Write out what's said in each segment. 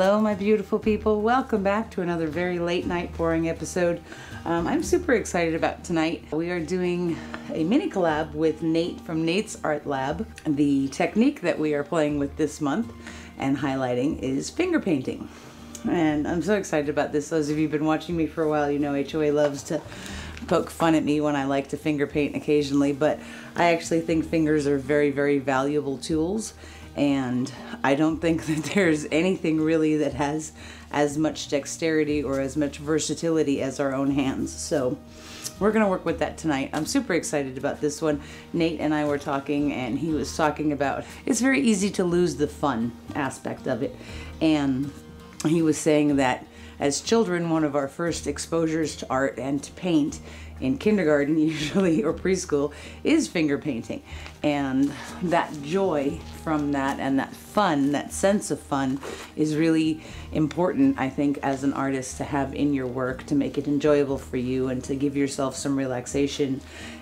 Hello, my beautiful people. Welcome back to another very late night boring episode. Um, I'm super excited about tonight. We are doing a mini collab with Nate from Nate's Art Lab. The technique that we are playing with this month and highlighting is finger painting. And I'm so excited about this. Those of you who've been watching me for a while, you know HOA loves to poke fun at me when I like to finger paint occasionally, but I actually think fingers are very, very valuable tools. And I don't think that there's anything really that has as much dexterity or as much versatility as our own hands. So we're to work with that tonight. I'm super excited about this one. Nate and I were talking, and he was talking about it's very easy to lose the fun aspect of it. And he was saying that as children, one of our first exposures to art and to paint in kindergarten, usually, or preschool, is finger painting. And that joy from that and that fun, that sense of fun, is really important, I think, as an artist to have in your work to make it enjoyable for you and to give yourself some relaxation.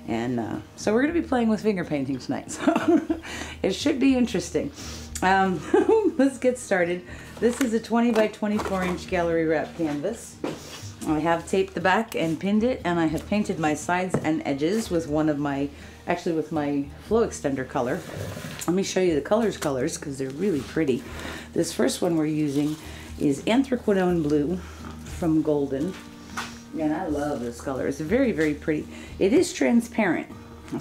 And uh, so, we're going to be playing with finger painting tonight. So, it should be interesting. Um, let's get started. This is a 20 by 24 inch gallery wrap canvas. I have taped the back and pinned it and I have painted my sides and edges with one of my, actually with my flow extender color. Let me show you the colors colors because they're really pretty. This first one we're using is Anthraquinone Blue from Golden. And I love this color. It's very, very pretty. It is transparent.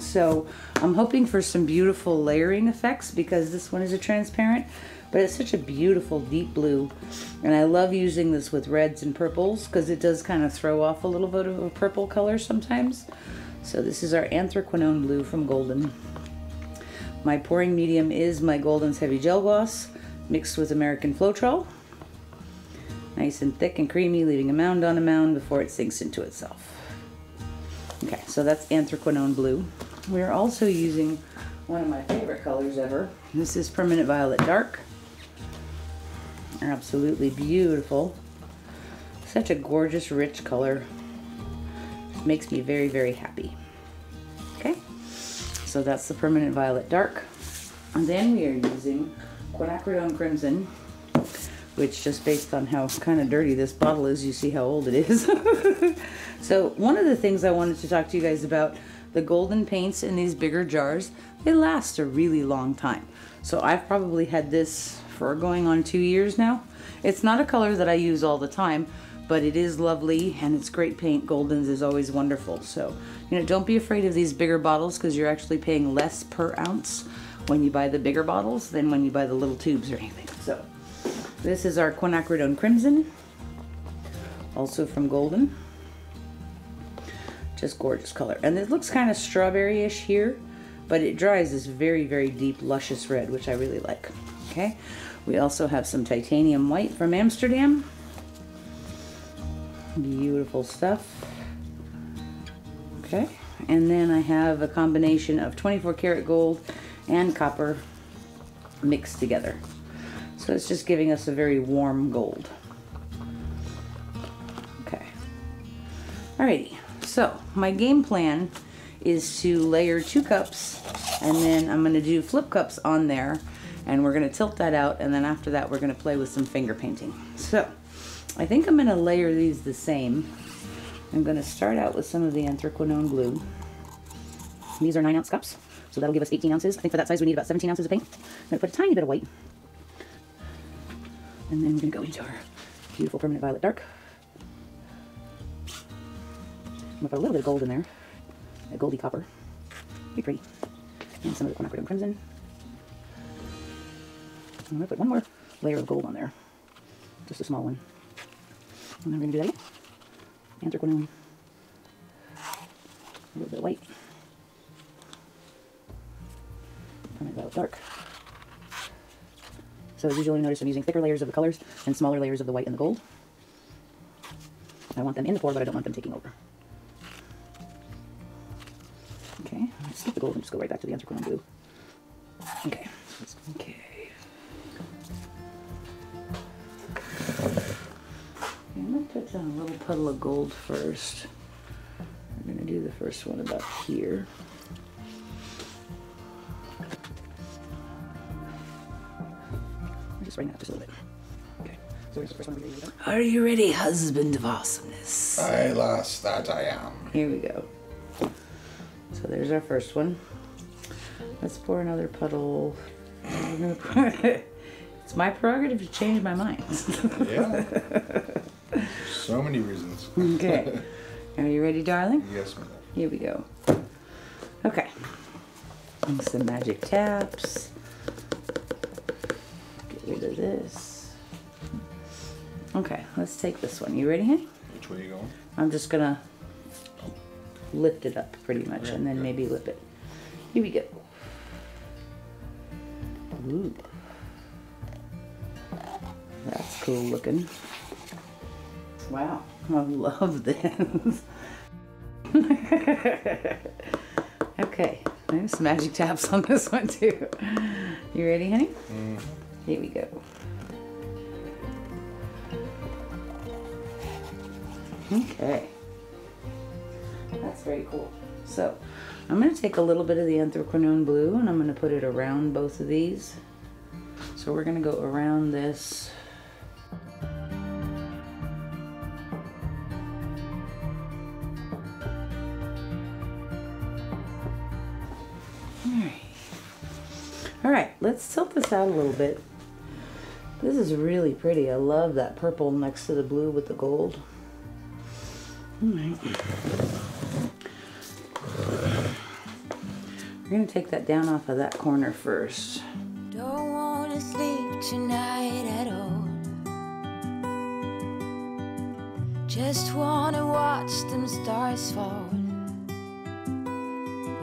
So I'm hoping for some beautiful layering effects because this one is a transparent, but it's such a beautiful deep blue. And I love using this with reds and purples because it does kind of throw off a little bit of a purple color sometimes. So this is our Anthraquinone Blue from Golden. My pouring medium is my Golden's Heavy Gel Gloss mixed with American Floetrol. Nice and thick and creamy, leaving a mound on a mound before it sinks into itself. Okay, so that's Anthraquinone Blue. We're also using one of my favorite colors ever. This is Permanent Violet Dark. Absolutely beautiful. Such a gorgeous, rich color. makes me very, very happy. Okay, so that's the Permanent Violet Dark. And then we are using Quinacridone Crimson, which just based on how kind of dirty this bottle is, you see how old it is. so one of the things I wanted to talk to you guys about, the golden paints in these bigger jars, they last a really long time. So I've probably had this for going on two years now. It's not a color that I use all the time, but it is lovely and it's great paint. Golden's is always wonderful. So, you know, don't be afraid of these bigger bottles because you're actually paying less per ounce when you buy the bigger bottles than when you buy the little tubes or anything. So, this is our Quinacridone Crimson, also from Golden. Just gorgeous color. And it looks kind of strawberry-ish here, but it dries this very, very deep, luscious red, which I really like. Okay, we also have some titanium white from Amsterdam. Beautiful stuff. Okay, and then I have a combination of 24 karat gold and copper mixed together. So it's just giving us a very warm gold. Okay. Alrighty, so my game plan is to layer two cups and then I'm gonna do flip cups on there and we're gonna tilt that out and then after that we're gonna play with some finger painting. So I think I'm gonna layer these the same. I'm gonna start out with some of the anthraquinone blue. These are nine ounce cups, so that'll give us 18 ounces. I think for that size we need about 17 ounces of paint. I'm gonna put a tiny bit of white. And then we're gonna go into our beautiful permanent violet dark. I'm gonna put a little bit of gold in there, a goldy copper. Pretty pretty. And some of the quinacridone crimson. I'm gonna put one more layer of gold on there. Just a small one. And then we're gonna do that again. Anthraquinone. A little bit of white. Permanent violet dark. So as usual, you notice I'm using thicker layers of the colors and smaller layers of the white and the gold. I want them in the pour, but I don't want them taking over. Okay, gonna skip the gold and just go right back to the anthraquinone blue. Okay, okay. I'm gonna put down a little puddle of gold first. I'm gonna do the first one about here. Just bring that just a little bit. Okay, Are you ready, husband of awesomeness? I lost that I am. Here we go. So there's our first one. Let's pour another puddle. We're gonna pour- it's my prerogative to change my mind. Yeah. so many reasons. okay. Are you ready, darling? Yes, madam. Here we go. Okay. And some magic taps. Get rid of this. Okay, let's take this one. You ready, honey? Which way you going? I'm just gonna lift it up pretty much and then maybe lip it. Here we go. Ooh. That's cool looking. Wow, I love this. okay, there's some magic taps on this one too. You ready, honey? Mm-hmm. Here we go. Okay. That's very cool. So, I'm going to take a little bit of the anthraquinone blue and I'm going to put it around both of these. So we're going to go around this. Alright. Alright, let's tilt this out a little bit. This is really pretty. I love that purple next to the blue with the gold. Alright. We're gonna take that down off of that corner first. Don't wanna sleep tonight at all. Just wanna watch them stars fall.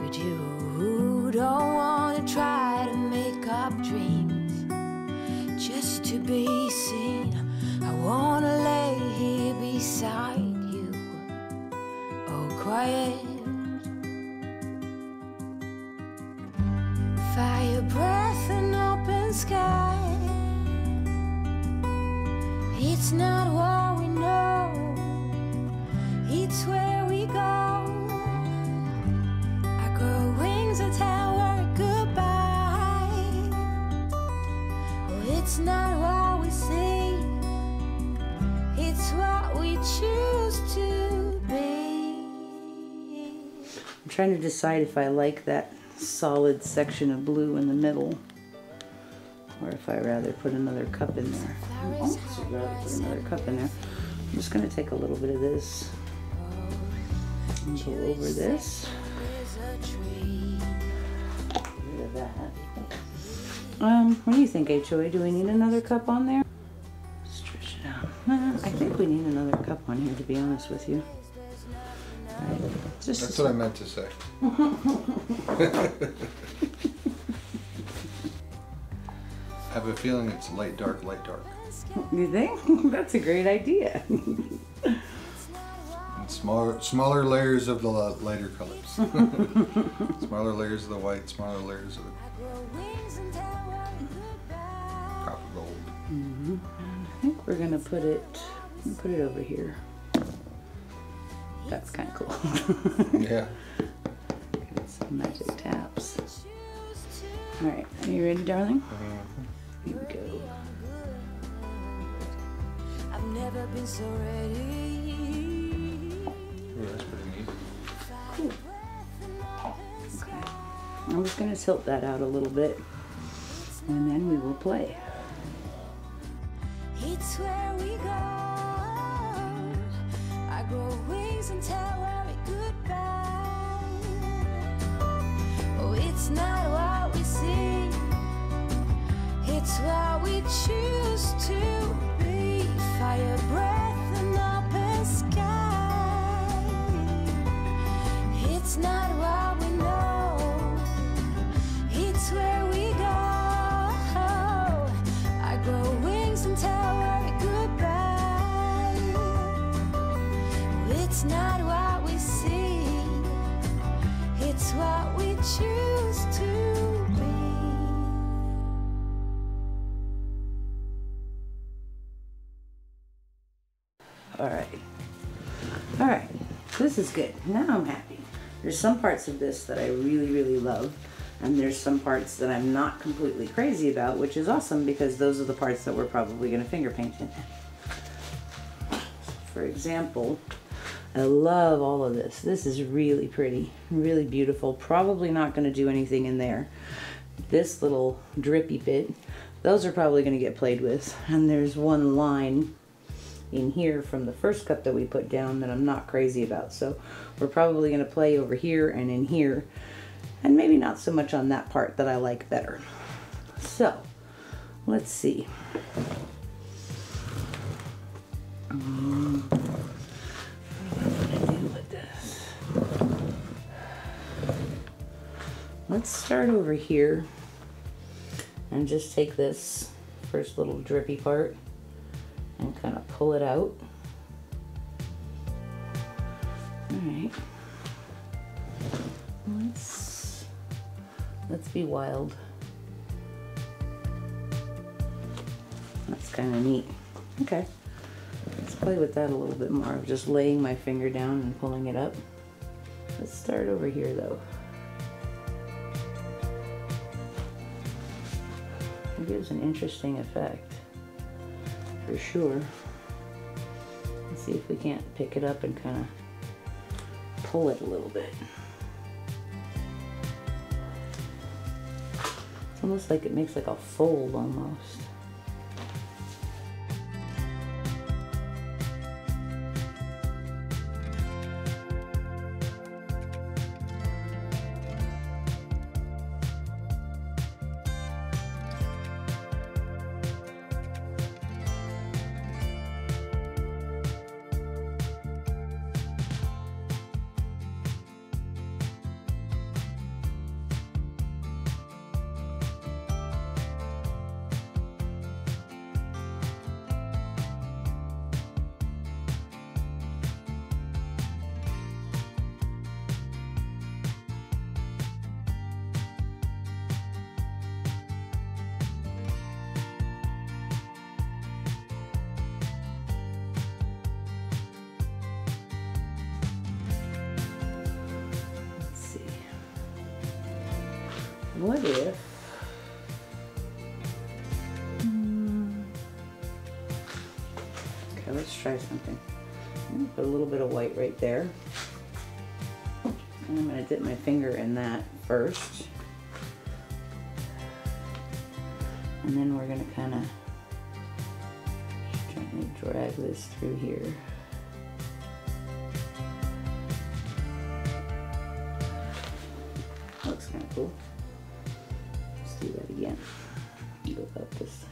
But you don't be seen. I wanna lay here beside you, oh quiet. Fire breath and open sky. It's not trying to decide if I like that solid section of blue in the middle or if I rather put another cup in there. Almost would rather put another cup in there. I'm just gonna take a little bit of this and go over this. There's a tree. Get rid of that. Um, what do you think, HOA? Do we need another cup on there? Stretch it out. I think we need another cup on here, to be honest with you. Just That's what I meant to say. I have a feeling it's light, dark, light, dark. You think? That's a great idea. And smaller, smaller layers of the lighter colors. smaller layers of the white, smaller layers of the Grow wings and tell her goodbye. copper gold. Mm-hmm. I think we're gonna put it put it over here. That's kind of cool. Yeah. Some magic taps. All right, are you ready, darling? Mm-hmm. Here we go. I've never been so ready. Ooh, that's pretty neat. Okay. I'm just gonna tilt that out a little bit, and then we will play. It's where we go. And tell. Oh, it's not what we see. It's what we choose to be. Fire All right. All right. This is good. Now I'm happy. There's some parts of this that I really, really love, and there's some parts that I'm not completely crazy about, which is awesome because those are the parts that we're probably going to finger paint in. for example, I love all of this. This is really pretty, really beautiful. Probably not going to do anything in there. This little drippy bit, those are probably going to get played with. And there's one line in here from the first cup that we put down that I'm not crazy about. So we're probably going to play over here and in here and maybe not so much on that part that I like better. So let's see. Um? Let's start over here and just take this first little drippy part and kind of pull it out. All right. Let's let's be wild. That's kind of neat. Okay. Let's play with that a little bit more. Just laying my finger down and pulling it up. Let's start over here though. It gives an interesting effect for sure. Let's see if we can't pick it up and kind of pull it a little bit. It's almost like it makes like a fold almost. What if? Hmm. Okay, let's try something. I'm gonna put a little bit of white right there. And I'm gonna dip my finger in that first. And then we're gonna kind of gently drag this through here. Looks kind of cool. Again. Go about this.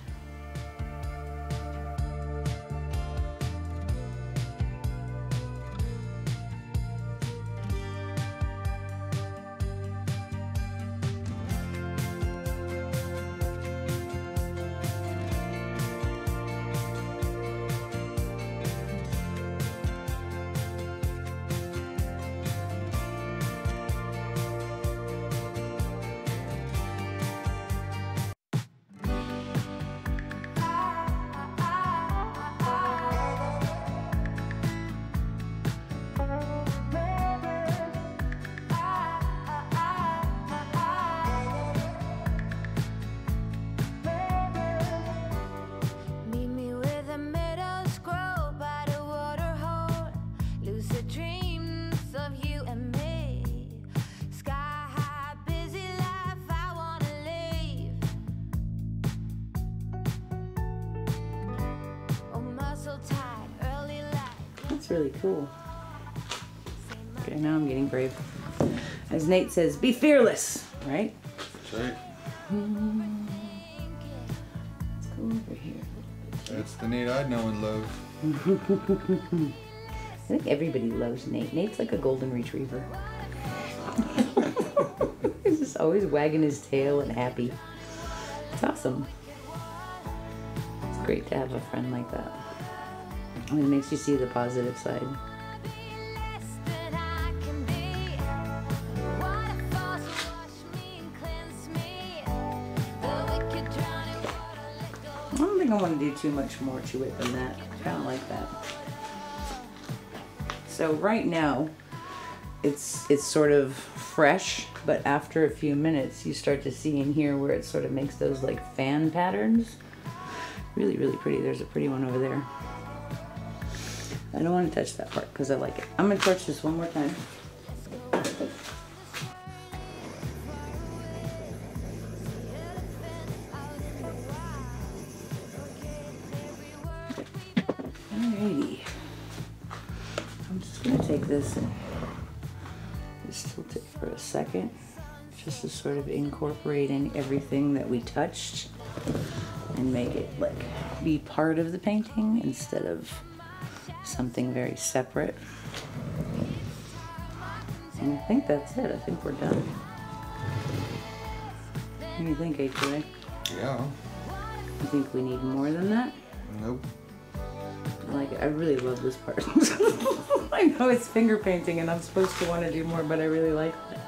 Really cool. Okay, now I'm getting brave. As Nate says, be fearless, right? That's right. Let's go over here. That's the Nate I know and love. I think everybody loves Nate. Nate's like a golden retriever. He's just always wagging his tail and happy. It's awesome. It's great to have a friend like that. It makes you see the positive side. I don't think I want to do too much more to it than that. I kind of like that. So right now, it's it's sort of fresh, but after a few minutes, you start to see in here where it sort of makes those like fan patterns. Really, really pretty. There's a pretty one over there. I don't want to touch that part because I like it. I'm going to touch this one more time. Alrighty. I'm just going to take this and just tilt it for a second just to sort of incorporate in everything that we touched and make it like be part of the painting instead of something very separate. And I think that's it. I think we're done. What do you think, HOA? Yeah. You think we need more than that? Nope. I like. I really love this part. I know it's finger painting and I'm supposed to want to do more, but I really like it.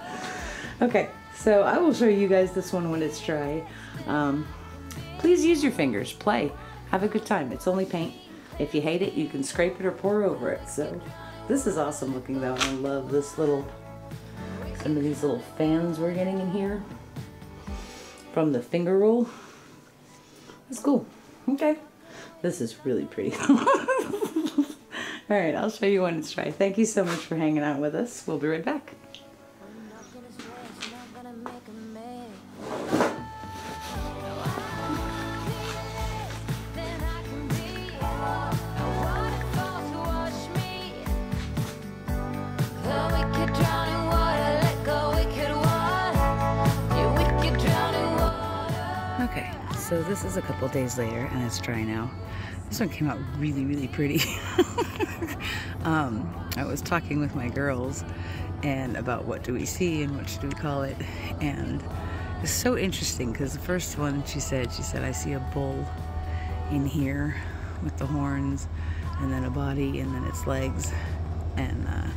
Okay, so I will show you guys this one when it's dry. Um, please use your fingers. Play. Have a good time. It's only paint. If you hate it, you can scrape it or pour over it. So this is awesome looking though. I love this little, some of these little fans we're getting in here from the finger roll. That's cool. Okay. This is really pretty. All right, I'll show you when it's dry. Thank you so much for hanging out with us. We'll be right back. So this is a couple days later and it's dry now. This one came out really, really pretty. um, I was talking with my girls and about what do we see and what should we call it. And it's so interesting because the first one she said, she said, I see a bull in here with the horns and then a body and then its legs. And uh,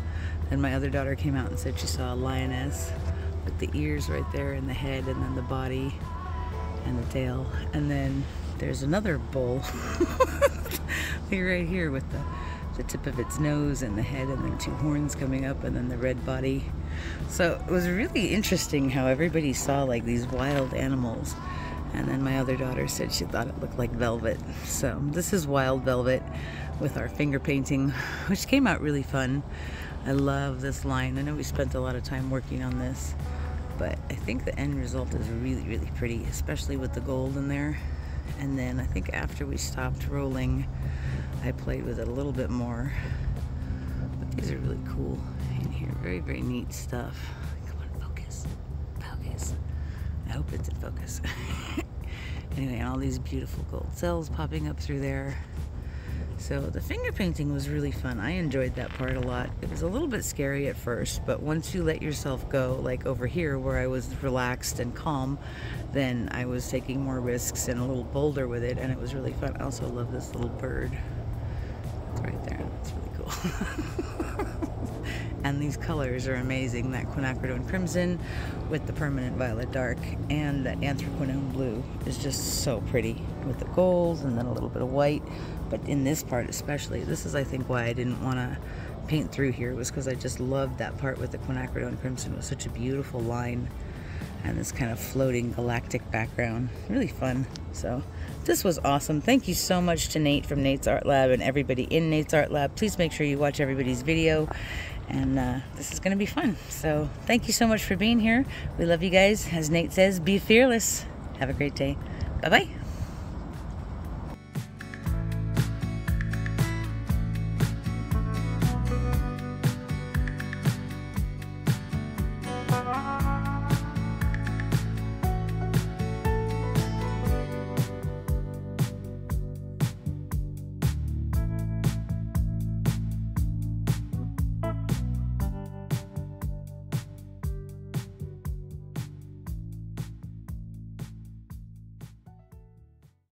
then my other daughter came out and said she saw a lioness with the ears right there and the head and then the body and the tail. And then there's another bull right here with the, the tip of its nose and the head and then two horns coming up and then the red body. So it was really interesting how everybody saw like these wild animals. And then my other daughter said she thought it looked like velvet. So this is wild velvet with our finger painting, which came out really fun. I love this line. I know we spent a lot of time working on this but I think the end result is really, really pretty, especially with the gold in there. And then I think after we stopped rolling, I played with it a little bit more. But these are really cool in here. Very, very neat stuff. Come on, focus. Focus. I hope it's in focus. anyway, all these beautiful gold cells popping up through there. So the finger painting was really fun. I enjoyed that part a lot. It was a little bit scary at first, but once you let yourself go, like over here where I was relaxed and calm, then I was taking more risks and a little bolder with it, and it was really fun. I also love this little bird. Right there. That's really cool. and these colors are amazing. That quinacridone crimson with the permanent violet dark and that anthraquinone blue is just so pretty with the gold and then a little bit of white. But in this part especially, this is I think why I didn't want to paint through here was because I just loved that part with the quinacridone crimson. It was such a beautiful line and this kind of floating galactic background. Really fun. So this was awesome. Thank you so much to Nate from Nate's Art Lab and everybody in Nate's Art Lab. Please make sure you watch everybody's video. And uh, this is going to be fun. So thank you so much for being here. We love you guys. As Nate says, be fearless. Have a great day. Bye bye.